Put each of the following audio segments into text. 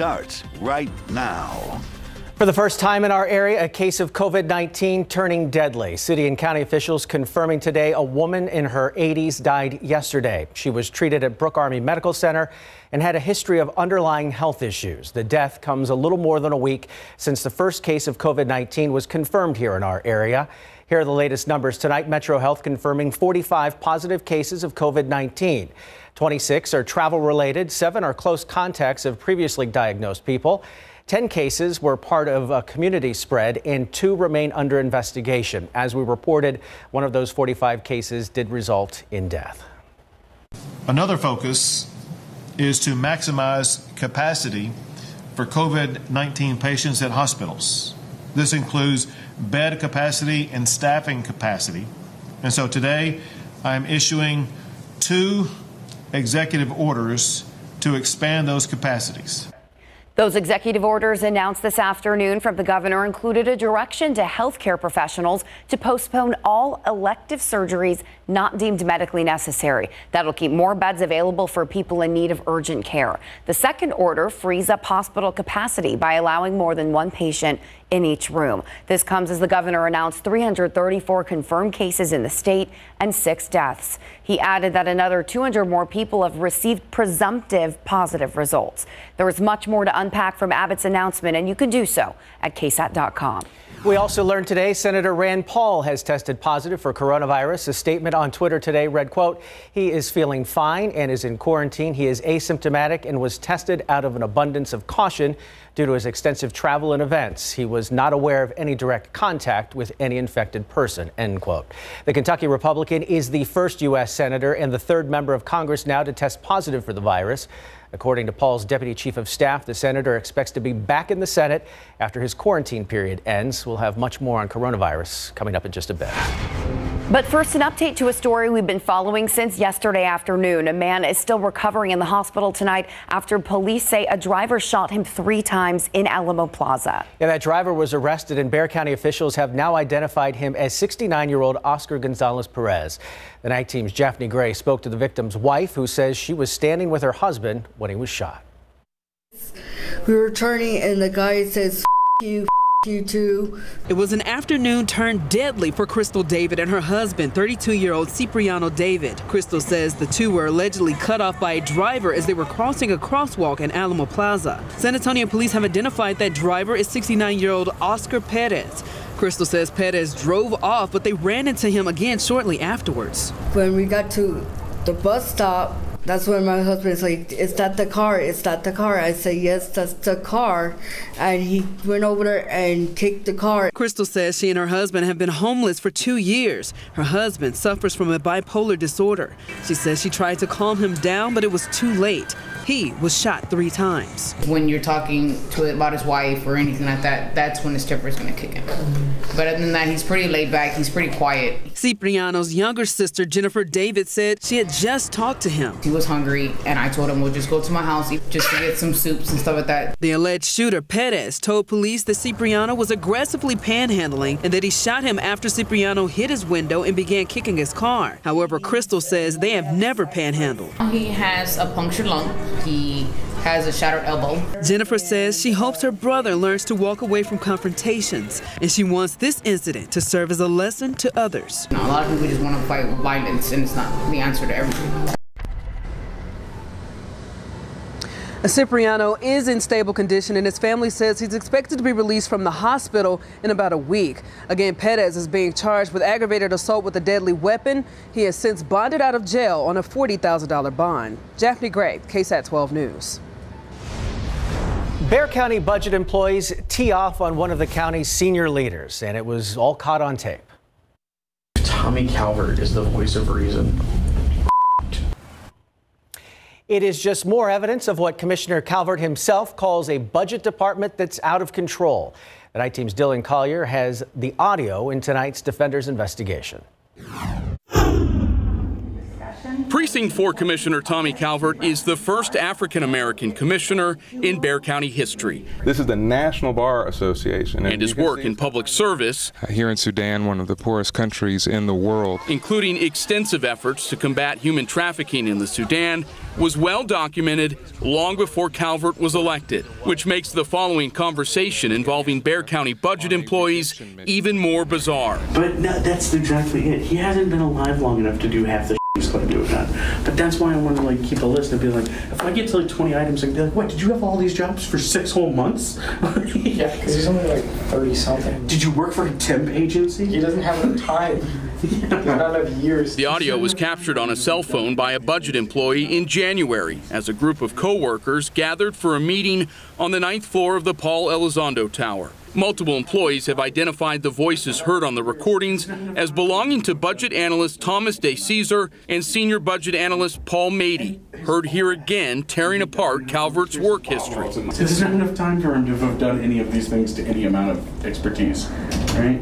starts right now. For the first time in our area, a case of COVID 19 turning deadly. City and county officials confirming today a woman in her 80s died yesterday. She was treated at Brooke Army Medical Center and had a history of underlying health issues. The death comes a little more than a week since the first case of COVID 19 was confirmed here in our area. Here are the latest numbers tonight. Metro Health confirming 45 positive cases of COVID 19. 26 are travel related, seven are close contacts of previously diagnosed people. 10 cases were part of a community spread, and two remain under investigation. As we reported, one of those 45 cases did result in death. Another focus is to maximize capacity for COVID 19 patients at hospitals. This includes bed capacity and staffing capacity. And so today I am issuing two executive orders to expand those capacities. Those executive orders announced this afternoon from the governor included a direction to healthcare professionals to postpone all elective surgeries not deemed medically necessary. That'll keep more beds available for people in need of urgent care. The second order frees up hospital capacity by allowing more than one patient in each room. This comes as the governor announced 334 confirmed cases in the state and six deaths. He added that another 200 more people have received presumptive positive results. There is much more to unpack from Abbott's announcement, and you can do so at ksat.com. We also learned today Senator Rand Paul has tested positive for coronavirus. A statement on Twitter today read, quote, he is feeling fine and is in quarantine. He is asymptomatic and was tested out of an abundance of caution due to his extensive travel and events. He was not aware of any direct contact with any infected person, end quote. The Kentucky Republican is the first U.S. senator and the third member of Congress now to test positive for the virus. According to Paul's deputy chief of staff, the senator expects to be back in the Senate after his quarantine period ends. We'll have much more on coronavirus coming up in just a bit. But first, an update to a story we've been following since yesterday afternoon. A man is still recovering in the hospital tonight after police say a driver shot him three times in Alamo Plaza. Yeah, that driver was arrested, and Bexar County officials have now identified him as 69 year old Oscar Gonzalez Perez. The night team's Japhanie Gray spoke to the victim's wife, who says she was standing with her husband when he was shot. We were turning, and the guy says, you. You too. It was an afternoon turned deadly for Crystal David and her husband, 32 year old Cipriano David. Crystal says the two were allegedly cut off by a driver as they were crossing a crosswalk in Alamo Plaza. San Antonio police have identified that driver is 69 year old Oscar Perez. Crystal says Perez drove off, but they ran into him again shortly afterwards. When we got to the bus stop, that's when my husband's like, Is that the car? Is that the car? I say, Yes, that's the car. And he went over there and kicked the car. Crystal says she and her husband have been homeless for two years. Her husband suffers from a bipolar disorder. She says she tried to calm him down, but it was too late. He was shot three times. When you're talking to about his wife or anything like that, that's when his temper is going to kick in. But other than that, he's pretty laid back. He's pretty quiet. Cipriano's younger sister, Jennifer David, said she had just talked to him. He was hungry, and I told him we'll just go to my house just to get some soups and stuff like that. The alleged shooter, Perez, told police that Cipriano was aggressively panhandling and that he shot him after Cipriano hit his window and began kicking his car. However, Crystal says they have never panhandled. He has a punctured lung. He has a shattered elbow. Jennifer says she hopes her brother learns to walk away from confrontations, and she wants this incident to serve as a lesson to others. a lot of people just want to fight violence, and it's not the answer to everything. Cipriano is in stable condition, and his family says he's expected to be released from the hospital in about a week. Again, Perez is being charged with aggravated assault with a deadly weapon. He has since bonded out of jail on a $40,000 bond. Japhanie Gray, KSAT 12 News. Bexar County budget employees tee off on one of the county's senior leaders, and it was all caught on tape. Tommy Calvert is the voice of reason. It is just more evidence of what Commissioner Calvert himself calls a budget department that's out of control. The night team's Dylan Collier has the audio in tonight's Defenders investigation. Discussion. Precinct 4 Commissioner Tommy Calvert is the first African American commissioner in Bexar County history. This is the National Bar Association. And, and his work in public service. Here in Sudan, one of the poorest countries in the world. Including extensive efforts to combat human trafficking in the Sudan, was well documented long before Calvert was elected, which makes the following conversation involving Bexar County budget employees even more bizarre. But no, that's exactly it. He hasn't been alive long enough to do half the he's going to do with that. But that's why I want to like keep a list and be like, if I get to like 20 items, I can be like, what? Did you have all these jobs for six whole months? yeah, because he's only like 30 something. Did you work for a temp agency? He doesn't have enough time. not enough years. The audio was captured on a cell phone by a budget employee in January as a group of co-workers gathered for a meeting on the ninth floor of the Paul Elizondo Tower. Multiple employees have identified the voices heard on the recordings as belonging to budget analyst Thomas De Caesar and senior budget analyst Paul Mady, heard here again tearing apart Calvert's work history. There's not enough time for him to have done any of these things to any amount of expertise, right?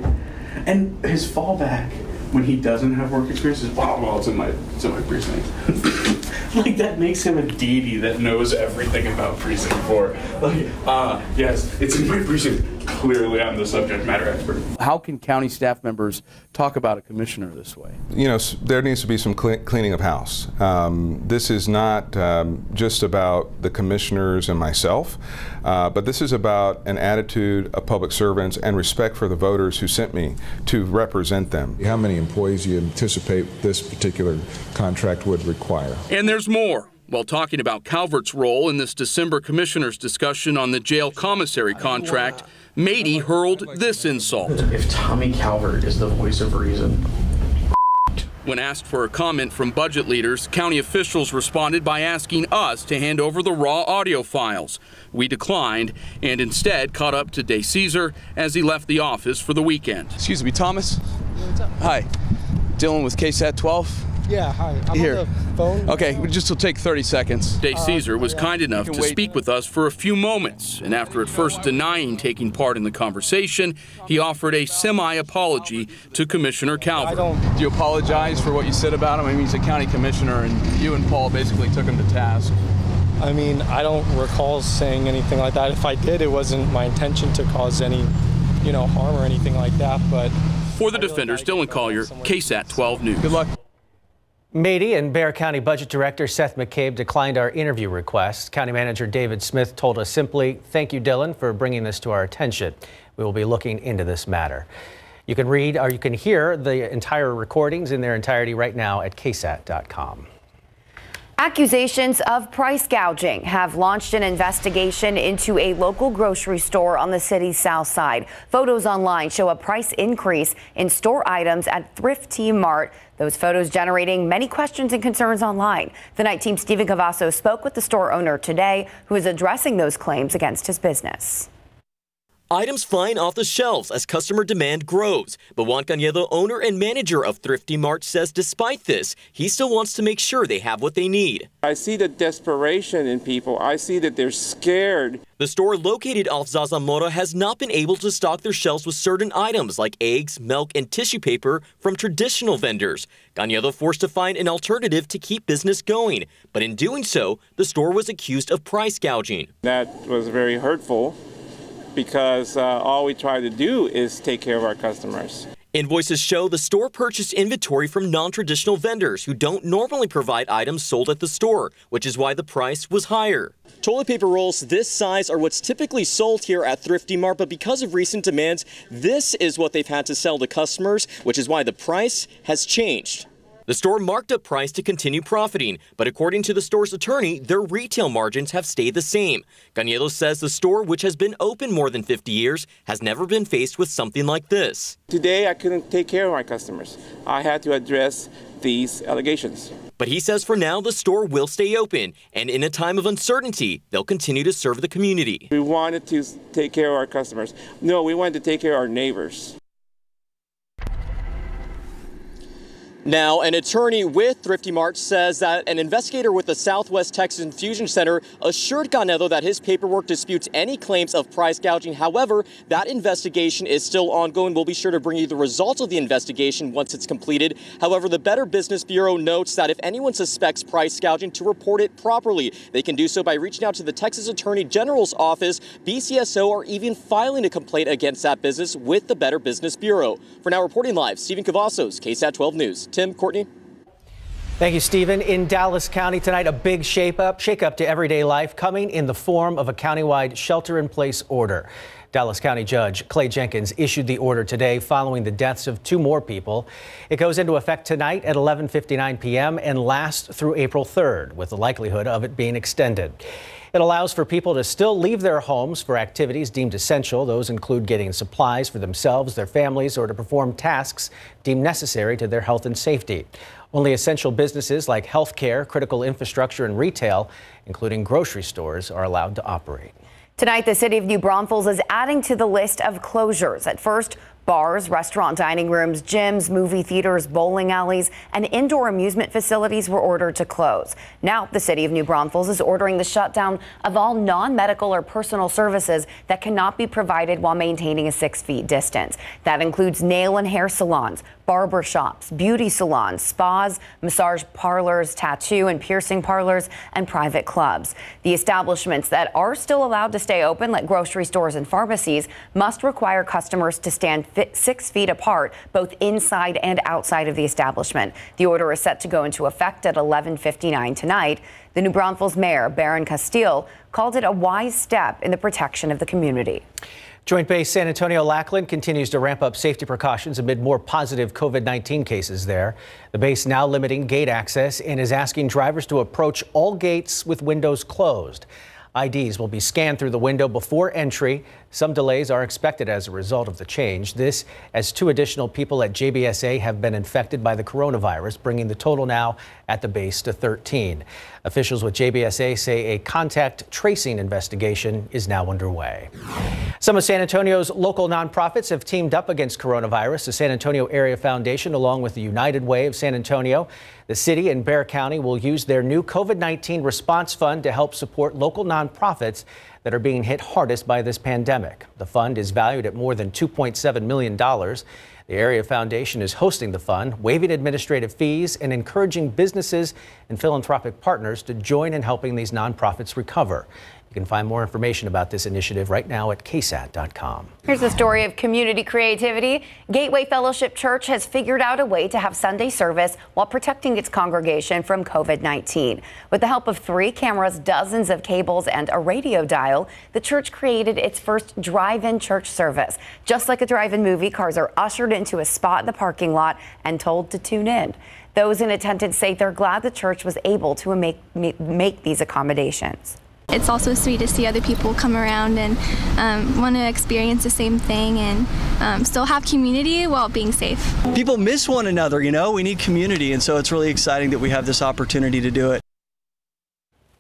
And his fallback when he doesn't have work experience is, well, well, it's in my, it's in my precinct. like that makes him a deity that knows everything about precinct four. Like, uh, yes, it's in my precinct clearly I'm the subject matter expert. How can county staff members talk about a commissioner this way? You know, there needs to be some cleaning of house. Um, this is not um, just about the commissioners and myself, uh, but this is about an attitude of public servants and respect for the voters who sent me to represent them. How many employees do you anticipate this particular contract would require? And there's more. While talking about Calvert's role in this December commissioner's discussion on the jail commissary contract, Mady hurled this insult. If Tommy Calvert is the voice of reason, when asked for a comment from budget leaders, county officials responded by asking us to hand over the raw audio files. We declined and instead caught up to DeCesar as he left the office for the weekend. Excuse me, Thomas. Hi. Dealing with KSAT 12. Yeah, hi. I'm Here. on the phone. Okay, we just will take 30 seconds. DeCesar uh, was yeah. kind enough to wait. speak with us for a few moments, and after at first denying taking part in the conversation, he offered a semi-apology to Commissioner Calvert. don't... Do you apologize for what you said about him? I mean, he's a county commissioner, and you and Paul basically took him to task. I mean, I don't recall saying anything like that. If I did, it wasn't my intention to cause any, you know, harm or anything like that. But for the defenders, Dylan Collier, KSAT 12 News. Good luck. Mady and Bexar County Budget Director Seth McCabe declined our interview request. County Manager David Smith told us simply, Thank you, Dylan, for bringing this to our attention. We will be looking into this matter. You can read or you can hear the entire recordings in their entirety right now at ksat.com. Accusations of price gouging have launched an investigation into a local grocery store on the city's south side. Photos online show a price increase in store items at Thrift Thrifty Mart. Those photos generating many questions and concerns online. The night team Stephen Cavazos spoke with the store owner today, who is addressing those claims against his business. Items flying off the shelves as customer demand grows. But Juan Canedo, owner and manager of Thrifty Mart, says despite this, he still wants to make sure they have what they need. I see the desperation in people. I see that they're scared. The store located off Zarzamora has not been able to stock their shelves with certain items like eggs, milk, and tissue paper from traditional vendors. Canedo forced to find an alternative to keep business going. But in doing so, the store was accused of price gouging. That was very hurtful because uh, all we try to do is take care of our customers. Invoices show the store purchased inventory from non traditional vendors who don't normally provide items sold at the store, which is why the price was higher. Toilet paper rolls this size are what's typically sold here at Thrifty Mart, but because of recent demands, this is what they've had to sell to customers, which is why the price has changed. The store marked up price to continue profiting, but according to the store's attorney, their retail margins have stayed the same. Canedo says the store, which has been open more than 50 years, has never been faced with something like this. Today, I couldn't take care of my customers. I had to address these allegations. But he says for now, the store will stay open, and in a time of uncertainty, they'll continue to serve the community. We wanted to take care of our customers. No, we wanted to take care of our neighbors. Now, an attorney with Thrifty Mart says that an investigator with the Southwest Texas Infusion Center assured Canedo that his paperwork disputes any claims of price gouging. However, that investigation is still ongoing. We'll be sure to bring you the results of the investigation once it's completed. However, the Better Business Bureau notes that if anyone suspects price gouging, to report it properly. They can do so by reaching out to the Texas Attorney General's office, BCSO, or even filing a complaint against that business with the Better Business Bureau. For now, reporting live, Stephen Cavazos, KSAT 12 News. Tim, Courtney. Thank you, Stephen. In Dallas County tonight, a big shape up, shake up to everyday life coming in the form of a countywide shelter in place order. Dallas County Judge Clay Jenkins issued the order today following the deaths of two more people. It goes into effect tonight at 11:59 p.m. and lasts through April 3rd with the likelihood of it being extended. It allows for people to still leave their homes for activities deemed essential. Those include getting supplies for themselves, their families, or to perform tasks deemed necessary to their health and safety. Only essential businesses like healthcare, critical infrastructure, and retail, including grocery stores, are allowed to operate. Tonight, the city of New Braunfels is adding to the list of closures. At first, Bars, restaurant dining rooms, gyms, movie theaters, bowling alleys, and indoor amusement facilities were ordered to close. Now, the city of New Braunfels is ordering the shutdown of all non-medical or personal services that cannot be provided while maintaining a six feet distance. That includes nail and hair salons, barber shops, beauty salons, spas, massage parlors, tattoo and piercing parlors, and private clubs. The establishments that are still allowed to stay open, like grocery stores and pharmacies, must require customers to stand six feet apart, both inside and outside of the establishment. The order is set to go into effect at 11:59 tonight. The New Braunfels mayor, Barron Casteel, called it a wise step in the protection of the community. Joint Base San Antonio Lackland continues to ramp up safety precautions amid more positive COVID 19 cases there. The base now limiting gate access and is asking drivers to approach all gates with windows closed. IDs will be scanned through the window before entry. Some delays are expected as a result of the change. This as two additional people at JBSA have been infected by the coronavirus, bringing the total now at the base to 13. Officials with JBSA say a contact tracing investigation is now underway. Some of San Antonio's local nonprofits have teamed up against coronavirus. The San Antonio Area Foundation, along with the United Way of San Antonio, the city and Bexar County will use their new COVID 19 response fund to help support local nonprofits that are being hit hardest by this pandemic. The fund is valued at more than $2.7 million. The Area Foundation is hosting the fund, waiving administrative fees, and encouraging businesses and philanthropic partners to join in helping these nonprofits recover. Can find more information about this initiative right now at ksat.com. Here's a story of community creativity. Gateway Fellowship Church has figured out a way to have Sunday service while protecting its congregation from COVID 19. With the help of three cameras, dozens of cables, and a radio dial, the church created its first drive in church service. Just like a drive in movie, cars are ushered into a spot in the parking lot and told to tune in. Those in attendance say they're glad the church was able to make, make these accommodations. It's also sweet to see other people come around and um, want to experience the same thing and um, still have community while being safe. People miss one another, you know, we need community, and so it's really exciting that we have this opportunity to do it.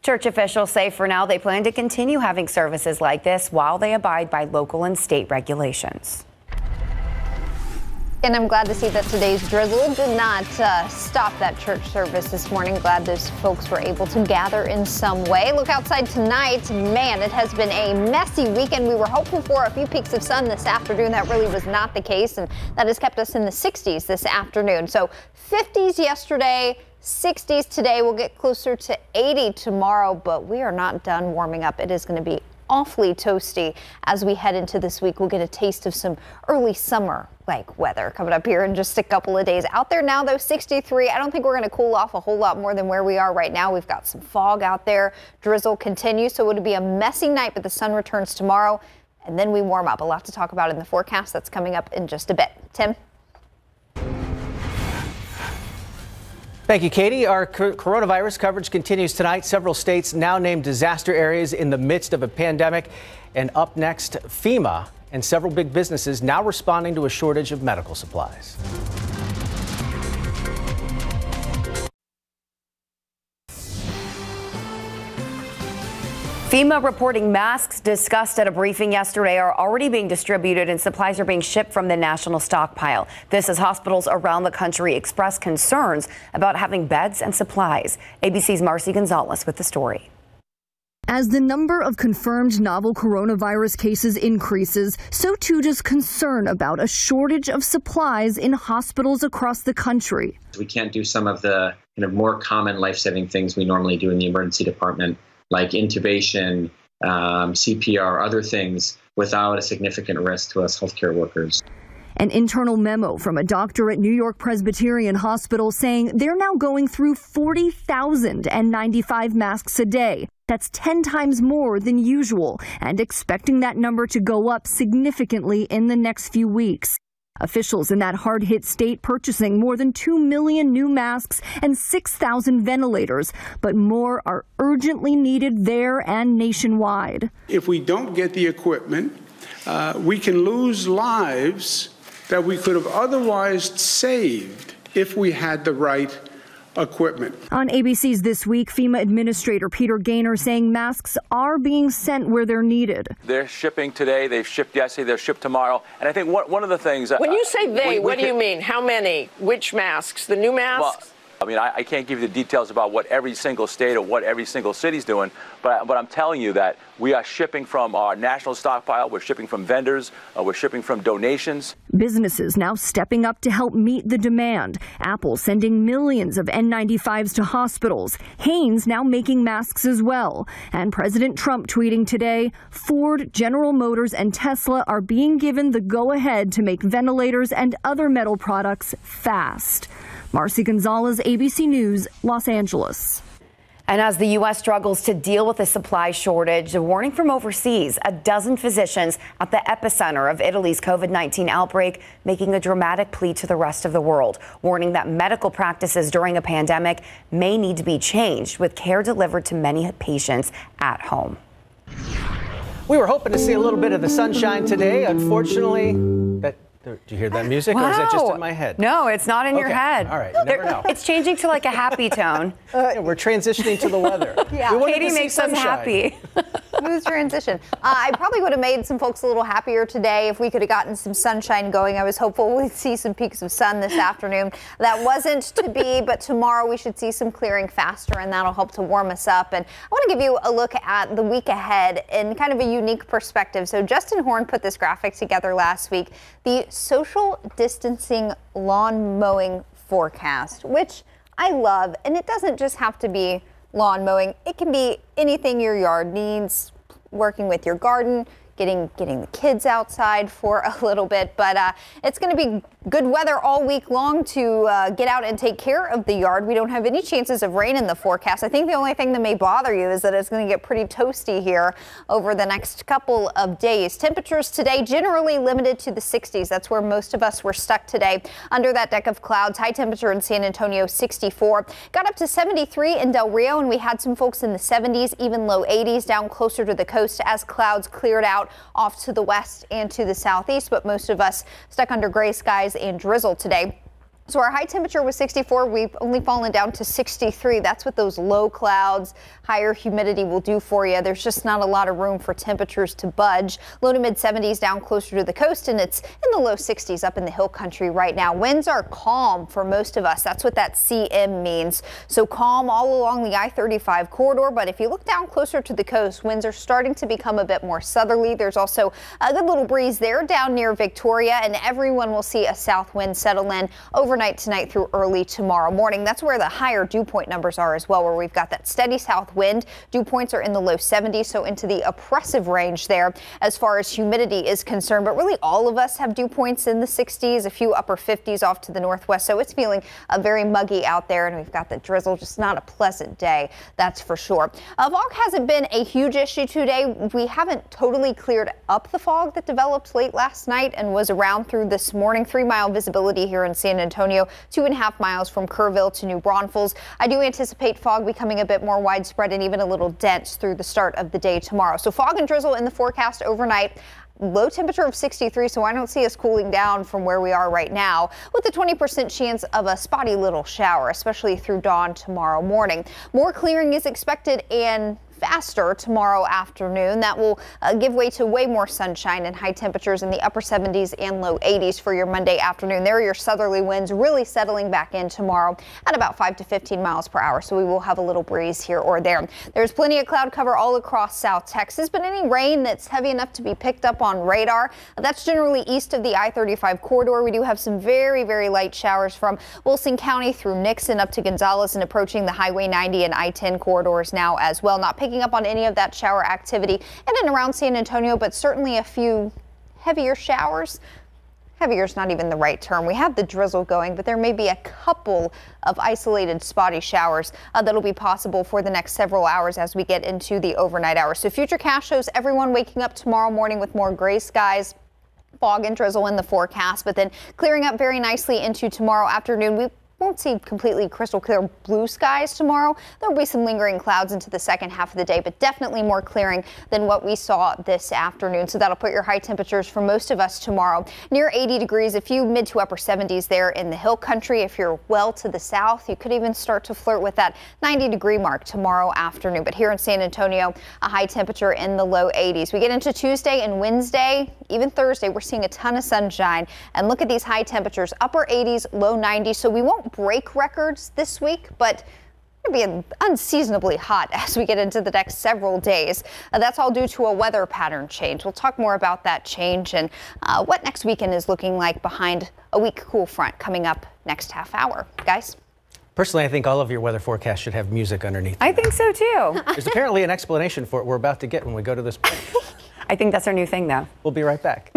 Church officials say for now they plan to continue having services like this while they abide by local and state regulations. And I'm glad to see that today's drizzle did not uh, stop that church service this morning. Glad those folks were able to gather in some way. Look outside tonight. Man, it has been a messy weekend. We were hopeful for a few peaks of sun this afternoon. That really was not the case, and that has kept us in the 60s this afternoon. So 50s yesterday. 60s today. We'll get closer to 80 tomorrow, but we are not done warming up. It is going to be awfully toasty as we head into this week. We'll get a taste of some early summer like weather coming up here in just a couple of days. Out there now, though, 63. I don't think we're going to cool off a whole lot more than where we are right now. We've got some fog out there. Drizzle continues, so it'll be a messy night, but the sun returns tomorrow. And then we warm up. A lot to talk about in the forecast that's coming up in just a bit. Tim? Thank you, Katie. Our coronavirus coverage continues tonight. Several states now named disaster areas in the midst of a pandemic. And up next, FEMA and several big businesses now responding to a shortage of medical supplies. FEMA reporting masks discussed at a briefing yesterday are already being distributed and supplies are being shipped from the national stockpile. This as hospitals around the country express concerns about having beds and supplies. ABC's Marcy Gonzalez with the story. As the number of confirmed novel coronavirus cases increases, so too does concern about a shortage of supplies in hospitals across the country. We can't do some of the kind of more common life saving things we normally do in the emergency department like intubation, um, CPR, other things without a significant risk to us healthcare workers. An internal memo from a doctor at New York Presbyterian Hospital saying they're now going through 40,095 masks a day. That's 10 times more than usual, and expecting that number to go up significantly in the next few weeks. Officials in that hard hit state purchasing more than 2 million new masks and 6,000 ventilators, but more are urgently needed there and nationwide. If we don't get the equipment, uh, we can lose lives that we could have otherwise saved if we had the right equipment. On ABC's This Week, FEMA Administrator Peter Gaynor saying masks are being sent where they're needed. They're shipping today, they've shipped yesterday, they're shipped tomorrow. And I think one, one of the things. When you say uh, they, we, we what do you mean? How many? Which masks? The new masks? Well, I mean, I, I, can't give you the details about what every single state or what every single city's doing, but, but I'm telling you that we are shipping from our national stockpile, we're shipping from vendors, uh, we're shipping from donations. Businesses now stepping up to help meet the demand. Apple sending millions of N95s to hospitals. Hanes now making masks as well. And President Trump tweeting today Ford, General Motors, and Tesla are being given the go ahead to make ventilators and other metal products fast. Marcy Gonzalez, ABC News, Los Angeles. And as the U.S. struggles to deal with a supply shortage, a warning from overseas, a dozen physicians at the epicenter of Italy's COVID 19 outbreak making a dramatic plea to the rest of the world, warning that medical practices during a pandemic may need to be changed with care delivered to many patients at home. We were hoping to see a little bit of the sunshine today. Unfortunately, that do you hear that music, wow. or is that just in my head? No, it's not in okay. your head. All right, you never know. It's changing to like a happy tone. Uh, yeah, we're transitioning to the weather. yeah, Katie makes us happy. Smooth transition. Uh, I probably would have made some folks a little happier today if we could have gotten some sunshine going. I was hopeful we'd see some peaks of sun this afternoon. That wasn't to be, but tomorrow we should see some clearing faster, and that'll help to warm us up. And I want to give you a look at the week ahead in kind of a unique perspective. So Justin Horn put this graphic together last week. The social distancing lawn mowing forecast, which I love. And it doesn't just have to be lawn mowing, it can be anything your yard needs, working with your garden, getting getting the kids outside for a little bit. But uh, it's going to be good weather all week long to uh, get out and take care of the yard. We don't have any chances of rain in the forecast. I think the only thing that may bother you is that it's going to get pretty toasty here over the next couple of days. Temperatures today generally limited to the 60s. That's where most of us were stuck today under that deck of clouds. High temperature in San Antonio 64. Got up to 73 in Del Rio and we had some folks in the 70s, even low 80s down closer to the coast as clouds cleared out off to the west and to the southeast, but most of us stuck under gray skies and drizzle today. So our high temperature was 64. We've only fallen down to 63. That's what those low clouds, higher humidity will do for you. There's just not a lot of room for temperatures to budge. Low to mid 70s down closer to the coast, and it's in the low 60s up in the hill country right now. Winds are calm for most of us. That's what that CM means. So calm all along the I-35 corridor. But if you look down closer to the coast, winds are starting to become a bit more southerly. There's also a good little breeze there down near Victoria, and everyone will see a south wind settle in over overnight tonight through early tomorrow morning. That's where the higher dew point numbers are as well, where we've got that steady south wind. Dew points are in the low 70s, so into the oppressive range there as far as humidity is concerned. But really, all of us have dew points in the 60s, a few upper 50s off to the northwest. So it's feeling uh, very muggy out there, and we've got the drizzle. Just not a pleasant day, that's for sure. Uh, fog hasn't been a huge issue today. We haven't totally cleared up the fog that developed late last night and was around through this morning. Three mile visibility here in San Antonio. Antonio, two and a half miles from Kerrville to New Braunfels. I do anticipate fog becoming a bit more widespread and even a little dense through the start of the day tomorrow. So fog and drizzle in the forecast overnight low temperature of 63, so I don't see us cooling down from where we are right now, with a 20% chance of a spotty little shower, especially through dawn tomorrow morning. More clearing is expected and faster tomorrow afternoon. That will uh, give way to way more sunshine and high temperatures in the upper 70s and low 80s for your Monday afternoon. There are your southerly winds really settling back in tomorrow at about 5 to 15 miles per hour. So we will have a little breeze here or there. There's plenty of cloud cover all across South Texas, but any rain that's heavy enough to be picked up on radar, that's generally east of the I-35 corridor. We do have some very, very light showers from Wilson County through Nixon up to Gonzales and approaching the Highway 90 and I-10 corridors now as well. Not picking up on any of that shower activity in and around San Antonio, but certainly a few heavier showers. Heavier is not even the right term. We have the drizzle going, but there may be a couple of isolated spotty showers uh, that'll be possible for the next several hours as we get into the overnight hours. So Futurecast shows everyone waking up tomorrow morning with more gray skies fog and drizzle in the forecast, but then clearing up very nicely into tomorrow afternoon. We won't see completely crystal clear blue skies tomorrow. There will be some lingering clouds into the second half of the day, but definitely more clearing than what we saw this afternoon. So that'll put your high temperatures for most of us tomorrow near 80 degrees, a few mid to upper 70s there in the hill country. If you're well to the south, you could even start to flirt with that 90 degree mark tomorrow afternoon. But here in San Antonio, a high temperature in the low 80s. We get into Tuesday and Wednesday, even Thursday, we're seeing a ton of sunshine. And look at these high temperatures, upper 80s, low 90s. So we won't break records this week, but it'll be unseasonably hot as we get into the next several days. Uh, that's all due to a weather pattern change. We'll talk more about that change and uh, what next weekend is looking like behind a weak cool front coming up next half hour. Guys? Personally, I think all of your weather forecasts should have music underneath. I think so too. There's apparently an explanation for it we're about to get when we go to this break. I think that's our new thing, though. We'll be right back.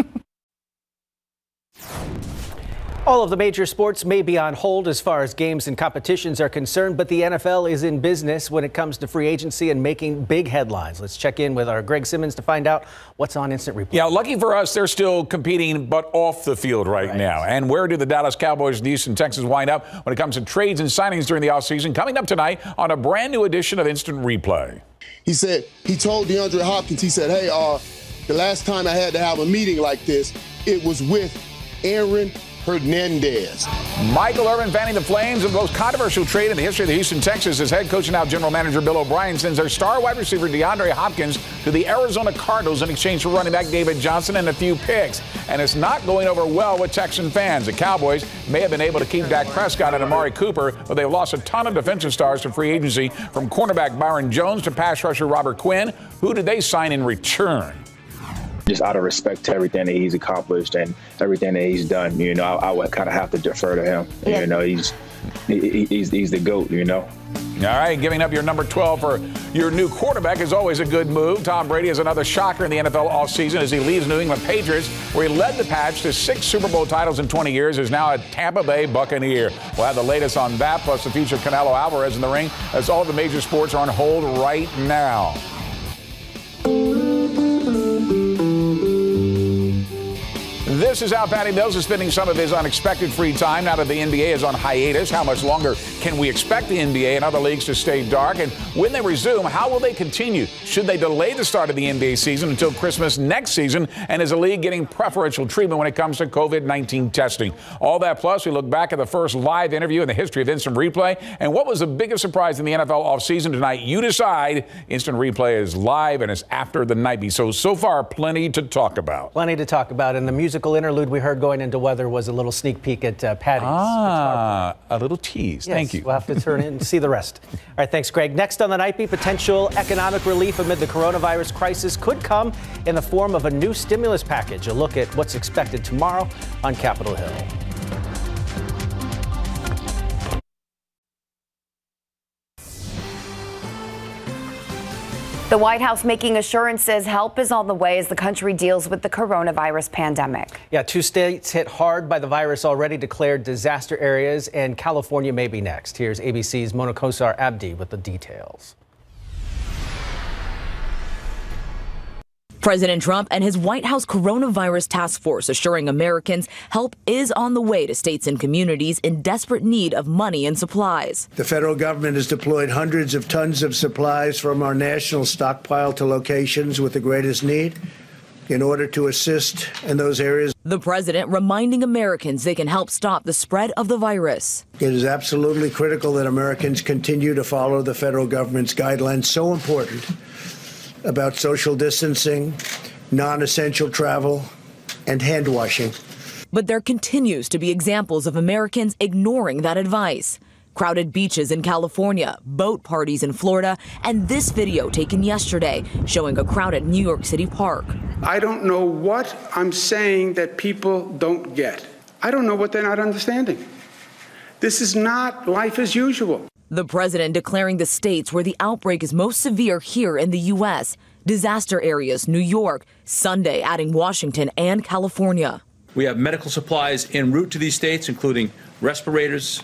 All of the major sports may be on hold as far as games and competitions are concerned, but the NFL is in business when it comes to free agency and making big headlines. Let's check in with our Greg Simmons to find out what's on Instant Replay. Yeah, lucky for us, they're still competing, but off the field right, right. now. And where do the Dallas Cowboys and the Houston Texans wind up when it comes to trades and signings during the offseason? Coming up tonight on a brand new edition of Instant Replay. He said, he told DeAndre Hopkins, he said, hey, uh, the last time I had to have a meeting like this, it was with Aaron Hernandez. Michael Irvin fanning the flames of the most controversial trade in the history of the Houston Texans as head coach and now general manager Bill O'Brien sends their star wide receiver DeAndre Hopkins to the Arizona Cardinals in exchange for running back David Johnson and a few picks. And it's not going over well with Texan fans. The Cowboys may have been able to keep Dak Prescott and Amari Cooper, but they've lost a ton of defensive stars to free agency from cornerback Byron Jones to pass rusher Robert Quinn. Who did they sign in return? Just out of respect to everything that he's accomplished and everything that he's done, you know, I, I would kind of have to defer to him. Yeah. You know, he's he, he's he's the goat. You know. All right, giving up your number 12 for your new quarterback is always a good move. Tom Brady is another shocker in the NFL offseason as he leaves New England Patriots, where he led the Pats to six Super Bowl titles in 20 years, is now a Tampa Bay Buccaneer. We'll have the latest on that, plus the future Canelo Alvarez in the ring, as all the major sports are on hold right now. This is how Patty Mills is spending some of his unexpected free time now that the NBA is on hiatus. How much longer can we expect the NBA and other leagues to stay dark? And when they resume, how will they continue? Should they delay the start of the NBA season until Christmas next season? And is the league getting preferential treatment when it comes to COVID 19 testing? All that plus, we look back at the first live interview in the history of Instant Replay. And what was the biggest surprise in the NFL offseason tonight? You decide. Instant Replay is live and it's after the night. So, so far, plenty to talk about. Plenty to talk about. And the musical interlude we heard going into weather was a little sneak peek at uh, Patty's. Ah, a little tease. Yes, Thank you. We'll have to turn in and see the rest. All right, thanks, Greg. Next on the Night Beat, potential economic relief amid the coronavirus crisis could come in the form of a new stimulus package. A look at what's expected tomorrow on Capitol Hill. The White House making assurances help is on the way as the country deals with the coronavirus pandemic. Yeah, two states hit hard by the virus already declared disaster areas, and California may be next. Here's ABC's Mona Kosar Abdi with the details. President Trump and his White House coronavirus task force assuring Americans help is on the way to states and communities in desperate need of money and supplies. The federal government has deployed hundreds of tons of supplies from our national stockpile to locations with the greatest need in order to assist in those areas. The president reminding Americans they can help stop the spread of the virus. It is absolutely critical that Americans continue to follow the federal government's guidelines, so important about social distancing, non essential travel, and hand washing. But there continues to be examples of Americans ignoring that advice. Crowded beaches in California, boat parties in Florida, and this video taken yesterday showing a crowded New York City park. I don't know what I'm saying that people don't get. I don't know what they're not understanding. This is not life as usual. The president declaring the states where the outbreak is most severe here in the U.S. Disaster areas, New York, Sunday adding Washington and California. We have medical supplies en route to these states, including respirators,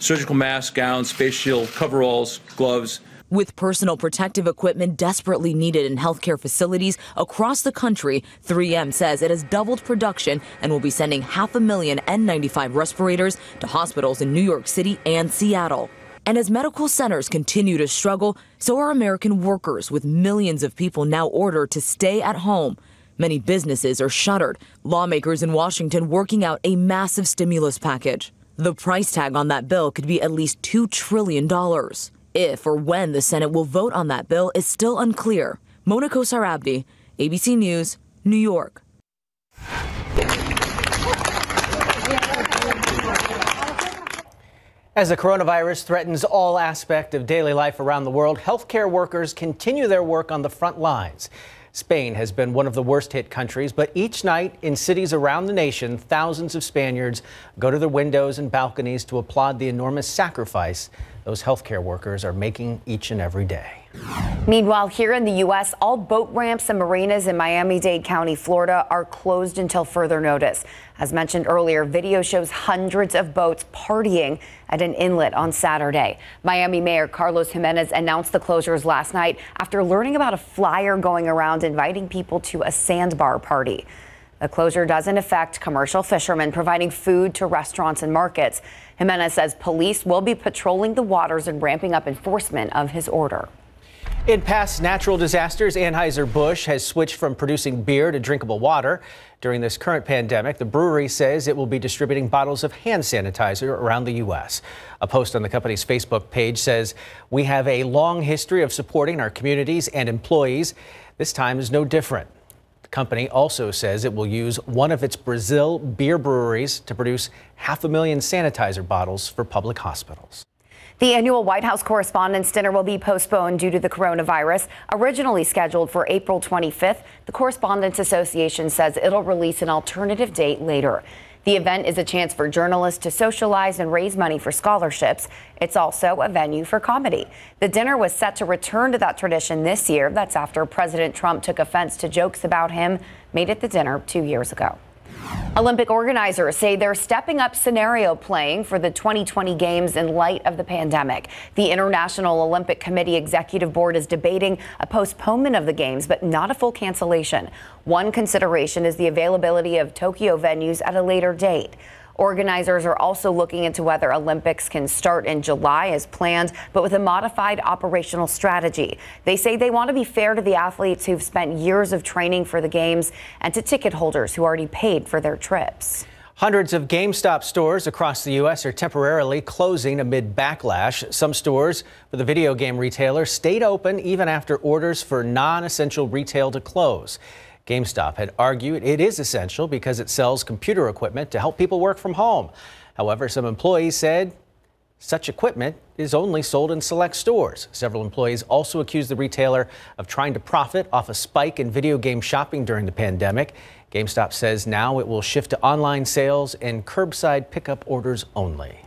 surgical masks, gowns, face shield, coveralls, gloves. With personal protective equipment desperately needed in healthcare facilities across the country, 3M says it has doubled production and will be sending half a million N95 respirators to hospitals in New York City and Seattle. And as medical centers continue to struggle, so are American workers, with millions of people now ordered to stay at home. Many businesses are shuttered, lawmakers in Washington working out a massive stimulus package. The price tag on that bill could be at least $2 trillion. If or when the Senate will vote on that bill is still unclear. Mona Kosar Abdi, ABC News, New York. As the coronavirus threatens all aspect of daily life around the world, healthcare workers continue their work on the front lines. Spain has been one of the worst hit countries, but each night in cities around the nation, thousands of Spaniards go to their windows and balconies to applaud the enormous sacrifice those healthcare workers are making each and every day. Meanwhile, here in the U.S., all boat ramps and marinas in Miami Dade County, Florida are closed until further notice. As mentioned earlier, video shows hundreds of boats partying at an inlet on Saturday. Miami Mayor Carlos Gimenez announced the closures last night after learning about a flyer going around inviting people to a sandbar party. The closure doesn't affect commercial fishermen providing food to restaurants and markets. Gimenez says police will be patrolling the waters and ramping up enforcement of his order. In past natural disasters, Anheuser-Busch has switched from producing beer to drinkable water. During this current pandemic, the brewery says it will be distributing bottles of hand sanitizer around the U.S. A post on the company's Facebook page says, We have a long history of supporting our communities and employees. This time is no different. The company also says it will use one of its Brazil beer breweries to produce half a million sanitizer bottles for public hospitals. The annual White House Correspondents' Dinner will be postponed due to the coronavirus. Originally scheduled for April 25th, the Correspondents Association says it'll release an alternative date later. The event is a chance for journalists to socialize and raise money for scholarships. It's also a venue for comedy. The dinner was set to return to that tradition this year. That's after President Trump took offense to jokes about him made at the dinner two years ago. Olympic organizers say they're stepping up scenario playing for the 2020 Games in light of the pandemic. The International Olympic Committee Executive Board is debating a postponement of the Games, but not a full cancellation. One consideration is the availability of Tokyo venues at a later date. Organizers are also looking into whether Olympics can start in July as planned, but with a modified operational strategy. They say they want to be fair to the athletes who've spent years of training for the Games and to ticket holders who already paid for their trips. Hundreds of GameStop stores across the U.S. are temporarily closing amid backlash. Some stores for the video game retailer stayed open even after orders for non essential retail to close. GameStop had argued it is essential because it sells computer equipment to help people work from home. However, some employees said such equipment is only sold in select stores. Several employees also accused the retailer of trying to profit off a spike in video game shopping during the pandemic. GameStop says now it will shift to online sales and curbside pickup orders only.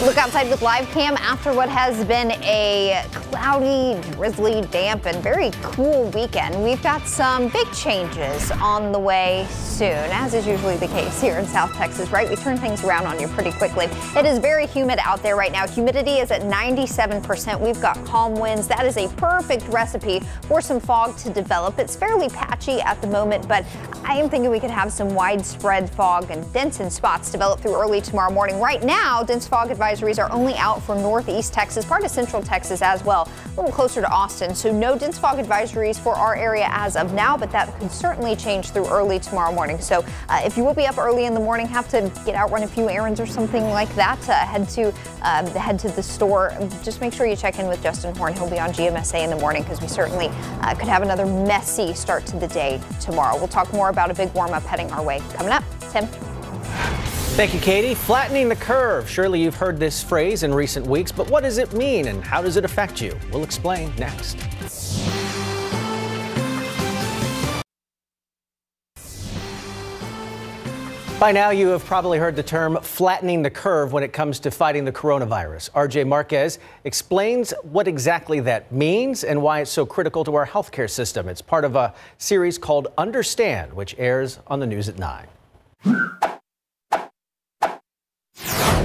Look outside with live cam after what has been a cloudy, drizzly, damp, and very cool weekend. We've got some big changes on the way soon, as is usually the case here in South Texas, right? We turn things around on you pretty quickly. It is very humid out there right now. Humidity is at 97%. We've got calm winds. That is a perfect recipe for some fog to develop. It's fairly patchy at the moment, but I am thinking we could have some widespread fog and dense in spots develop through early tomorrow morning. Right now, dense fog advisories are only out for northeast Texas, part of central Texas as well. A little closer to Austin. So no dense fog advisories for our area as of now, but that could certainly change through early tomorrow morning. So uh, if you will be up early in the morning, have to get out, run a few errands or something like that, uh, head to uh, head to the store. Just make sure you check in with Justin Horn. He'll be on GMSA in the morning because we certainly uh, could have another messy start to the day tomorrow. We'll talk more about a big warm up heading our way coming up. Tim. Thank you, Katie. Flattening the curve. Surely you've heard this phrase in recent weeks, but what does it mean and how does it affect you? We'll explain next. By now, you have probably heard the term flattening the curve when it comes to fighting the coronavirus. RJ Marquez explains what exactly that means and why it's so critical to our healthcare system. It's part of a series called Understand, which airs on the news at 9.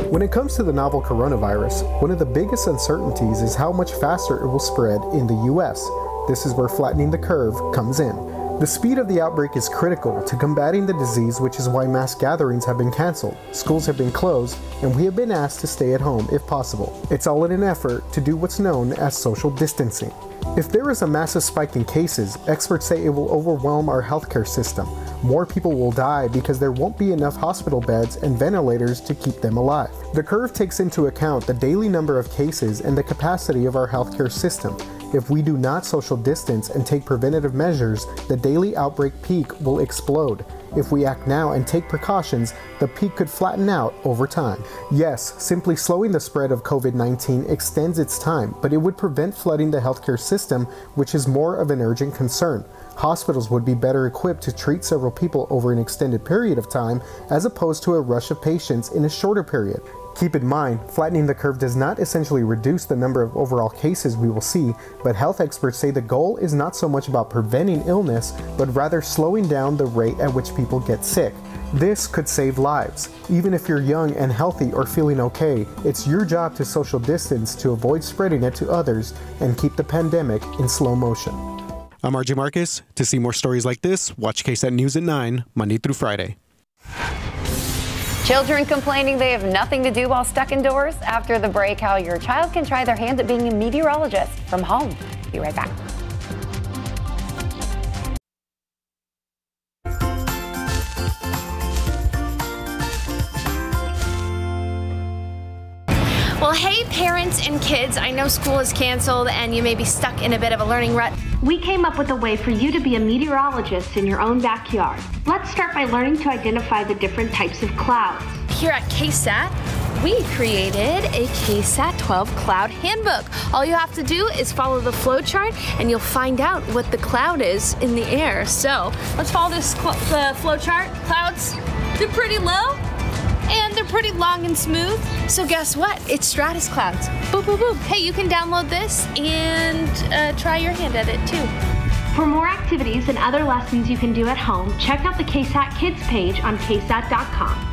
When it comes to the novel coronavirus, one of the biggest uncertainties is how much faster it will spread in the US. This is where flattening the curve comes in. The speed of the outbreak is critical to combating the disease, which is why mass gatherings have been canceled, schools have been closed, and we have been asked to stay at home if possible. It's all in an effort to do what's known as social distancing. If there is a massive spike in cases, experts say it will overwhelm our healthcare system. More people will die because there won't be enough hospital beds and ventilators to keep them alive. The curve takes into account the daily number of cases and the capacity of our healthcare system. If we do not social distance and take preventative measures, the daily outbreak peak will explode. If we act now and take precautions, the peak could flatten out over time. Yes, simply slowing the spread of COVID 19 extends its time, but it would prevent flooding the healthcare system, which is more of an urgent concern. Hospitals would be better equipped to treat several people over an extended period of time as opposed to a rush of patients in a shorter period. Keep in mind, flattening the curve does not essentially reduce the number of overall cases we will see, but health experts say the goal is not so much about preventing illness, but rather slowing down the rate at which people get sick. This could save lives. Even if you're young and healthy or feeling okay, it's your job to social distance to avoid spreading it to others and keep the pandemic in slow motion. I'm RJ Marcos. To see more stories like this, watch KSAT News at 9, Monday through Friday. Children complaining they have nothing to do while stuck indoors. After the break, how your child can try their hand at being a meteorologist from home. Be right back. Parents and kids, I know school is canceled and you may be stuck in a bit of a learning rut. We came up with a way for you to be a meteorologist in your own backyard. Let's start by learning to identify the different types of clouds. Here at KSAT, we created a KSAT 12 Cloud Handbook. All you have to do is follow the flow chart and you'll find out what the cloud is in the air. So let's follow this cl- the flow chart. Clouds, they're pretty low and they're pretty long and smooth. So guess what? It's stratus clouds. Boop, boop, boop. Hey, you can download this and uh, try your hand at it too. For more activities and other lessons you can do at home, check out the KSAT Kids page on ksat.com.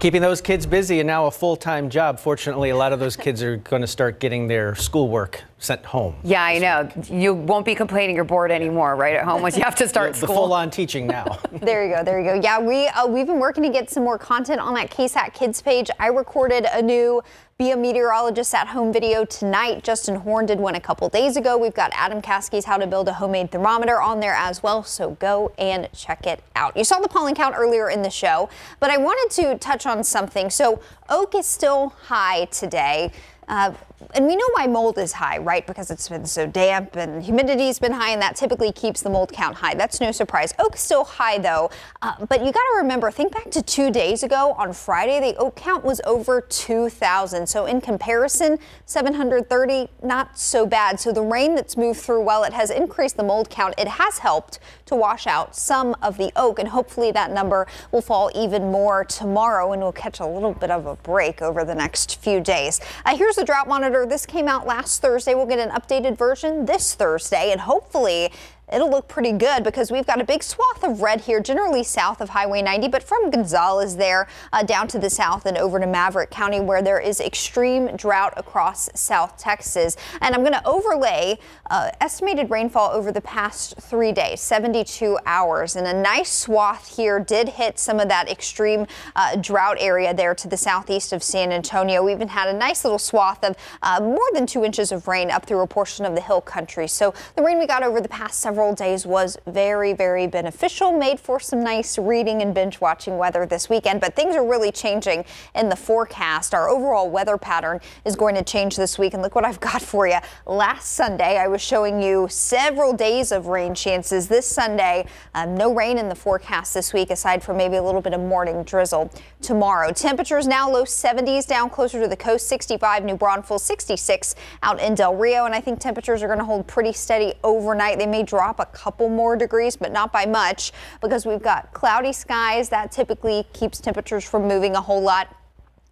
Keeping those kids busy and now a full time job. Fortunately, a lot of those kids are going to start getting their schoolwork sent home. Yeah, I know. You won't be complaining you're bored anymore, right? At home once you have to start the, school. The full on teaching now. there you go. There you go. Yeah, we uh, we've been working to get some more content on that KSAT Kids page. I recorded a new be a meteorologist at home video tonight. Justin Horne did one a couple days ago. We've got Adam Caskey's how to build a homemade thermometer on there as well. So go and check it out. You saw the pollen count earlier in the show, but I wanted to touch on something. So oak is still high today. Uh, and we know why mold is high, right? Because it's been so damp and humidity's been high, and that typically keeps the mold count high. That's no surprise. Oak's still high though, uh, but you got to remember, think back to two days ago on Friday, the oak count was over 2,000. So in comparison, 730, not so bad. So the rain that's moved through, well, it has increased the mold count. It has helped to wash out some of the oak, and hopefully that number will fall even more tomorrow, and we'll catch a little bit of a break over the next few days. Uh, here's the drought monitor. This came out last Thursday. We'll get an updated version this Thursday, and hopefully it'll look pretty good because we've got a big swath of red here, generally south of Highway 90, but from Gonzales there uh, down to the south and over to Maverick County where there is extreme drought across South Texas. And I'm going to overlay uh, estimated rainfall over the past three days, 72 hours. And a nice swath here did hit some of that extreme uh, drought area there to the southeast of San Antonio. We even had a nice little swath of uh, more than two inches of rain up through a portion of the hill country. So the rain we got over the past several days was very, very beneficial, made for some nice reading and binge watching weather this weekend. But things are really changing in the forecast. Our overall weather pattern is going to change this week. And look what I've got for you. Last Sunday, I was showing you several days of rain chances. This Sunday, um, no rain in the forecast this week, aside from maybe a little bit of morning drizzle tomorrow. Temperatures now low 70s down closer to the coast, 65 New Braunfels, 66 out in Del Rio. And I think temperatures are going to hold pretty steady overnight. They may drop a couple more degrees, but not by much because we've got cloudy skies. That typically keeps temperatures from moving a whole lot.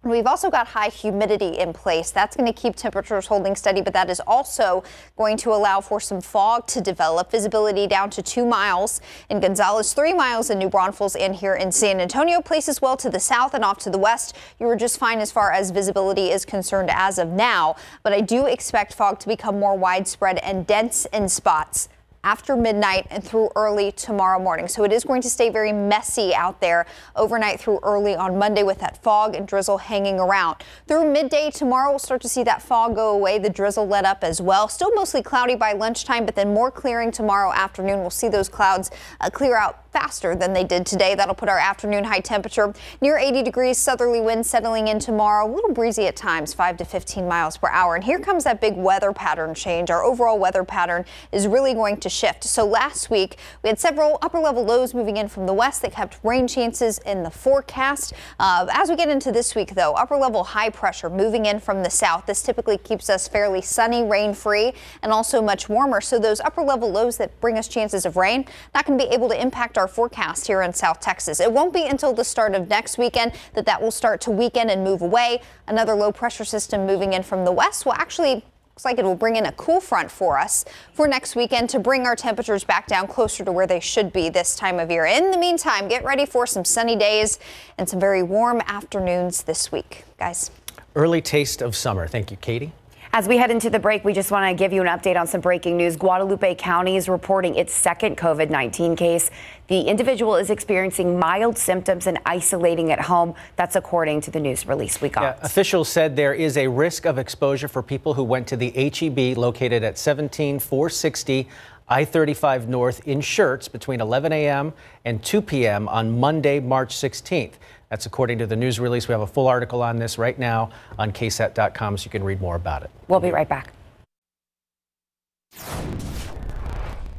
We've also got high humidity in place. That's going to keep temperatures holding steady, but that is also going to allow for some fog to develop. Visibility down to two miles in Gonzales, three miles in New Braunfels, and here in San Antonio. Places well to the south and off to the west. You were just fine as far as visibility is concerned as of now, but I do expect fog to become more widespread and dense in spots after midnight and through early tomorrow morning. So it is going to stay very messy out there overnight through early on Monday with that fog and drizzle hanging around. Through midday tomorrow, we'll start to see that fog go away. The drizzle let up as well. Still mostly cloudy by lunchtime, but then more clearing tomorrow afternoon. We'll see those clouds uh, clear out faster than they did today. That'll put our afternoon high temperature near 80 degrees. Southerly wind settling in tomorrow. A little breezy at times, 5 to 15 miles per hour. And here comes that big weather pattern change. Our overall weather pattern is really going to shift. So last week we had several upper level lows moving in from the west that kept rain chances in the forecast. Uh, as we get into this week, though, upper level high pressure moving in from the south. This typically keeps us fairly sunny, rain free, and also much warmer. So those upper level lows that bring us chances of rain not going to be able to impact our our forecast here in South Texas. It won't be until the start of next weekend that that will start to weaken and move away. Another low pressure system moving in from the west will actually Looks like it will bring in a cool front for us for next weekend to bring our temperatures back down closer to where they should be this time of year. In the meantime, get ready for some sunny days and some very warm afternoons this week, guys. Early taste of summer. Thank you, Katie. As we head into the break, we just want to give you an update on some breaking news. Guadalupe County is reporting its second COVID 19 case. The individual is experiencing mild symptoms and isolating at home. That's according to the news release we got. Yeah, officials said there is a risk of exposure for people who went to the HEB located at 17460 I 35 North in Schertz between 11 a.m. and 2 p.m. on Monday, March 16th. That's according to the news release. We have a full article on this right now on ksat.com so you can read more about it. We'll be right back.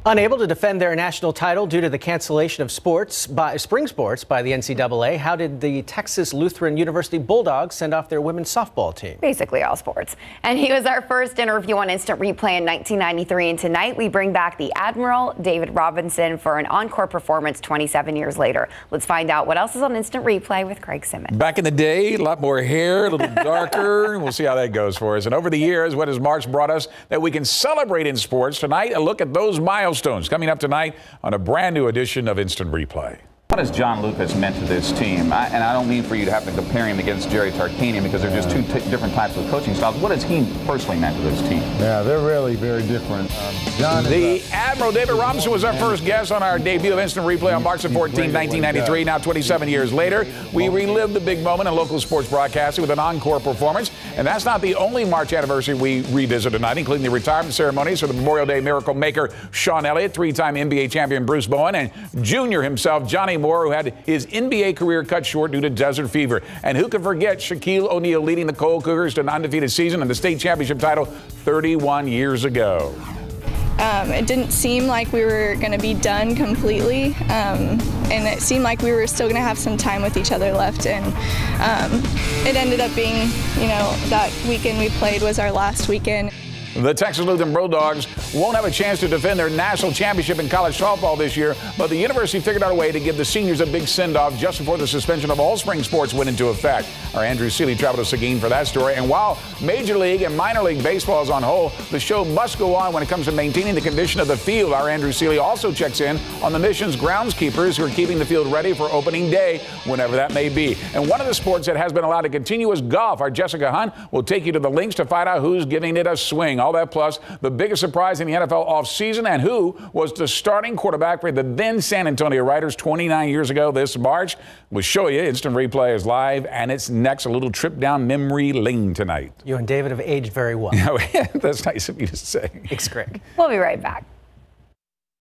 Unable to defend their national title due to the cancellation of sports by spring sports by the NCAA, how did the Texas Lutheran University Bulldogs send off their women's softball team? Basically all sports. And he was our first interview on Instant Replay in 1993. And tonight we bring back the Admiral David Robinson for an encore performance 27 years later. Let's find out what else is on Instant Replay with Greg Simmons. Back in the day, a lot more hair, a little darker. we'll see how that goes for us. And over the years, what has March brought us that we can celebrate in sports? Tonight, a look at those milestones milestones coming up tonight on a brand new edition of Instant Replay. What has John Lucas meant to this team? I, and I don't mean for you to have to compare him against Jerry Tarkanian because they're just two different types of coaching styles. What has he personally meant to this team? Yeah, they're really very different. Um, John the Admiral David Robinson was our first guest on our debut of Instant Replay on March 14, 1993. Now, 27 years later, we relive the big moment in local sports broadcasting with an encore performance. And that's not the only March anniversary we revisit tonight, including the retirement ceremonies for the Memorial Day Miracle Maker Sean Elliott, three-time NBA champion Bruce Bowen, and Junior himself, Moore, who had his NBA career cut short due to desert fever. And who can forget Shaquille O'Neal leading the Cole Cougars to an undefeated season and the state championship title 31 years ago? Um, it didn't seem like we were going to be done completely, um, and it seemed like we were still going to have some time with each other left. And um, it ended up being, you know, that weekend we played was our last weekend. The Texas Lutheran Bulldogs won't have a chance to defend their national championship in college softball this year, but the university figured out a way to give the seniors a big send off just before the suspension of all spring sports went into effect. Our Andrew Seeley traveled to Seguin for that story. And while Major League and Minor League Baseball is on hold, the show must go on when it comes to maintaining the condition of the field. Our Andrew Seeley also checks in on the mission's groundskeepers who are keeping the field ready for opening day, whenever that may be. And one of the sports that has been allowed to continue is golf. Our Jessica Hunt will take you to the links to find out who's giving it a swing. All that plus the biggest surprise in the NFL offseason and who was the starting quarterback for the then San Antonio Riders 29 years ago this March. We'll show you. Instant replay is live, and it's next. A little trip down memory lane tonight. You and David have aged very well. Oh, that's nice of you to say. Thanks, Greg. We'll be right back.